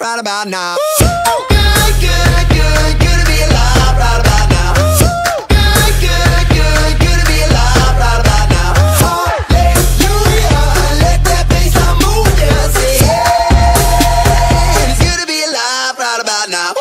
right about now. Good, good, good, good to be alive right about now. Good, good, good, good to be alive right about now. Let that move. It's good to be alive right about now.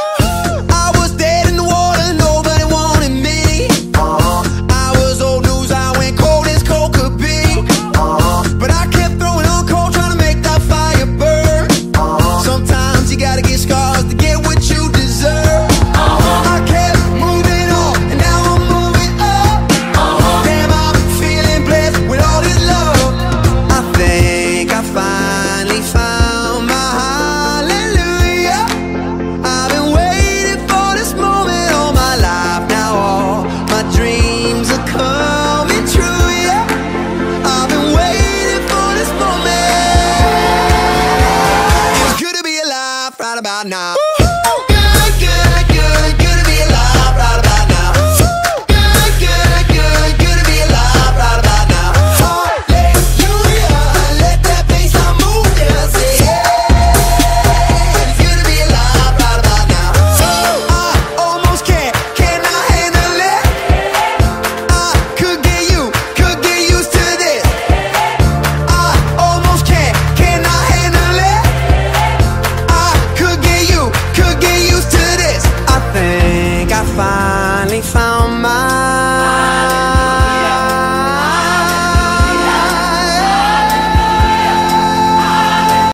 right about now. Ooh, ooh.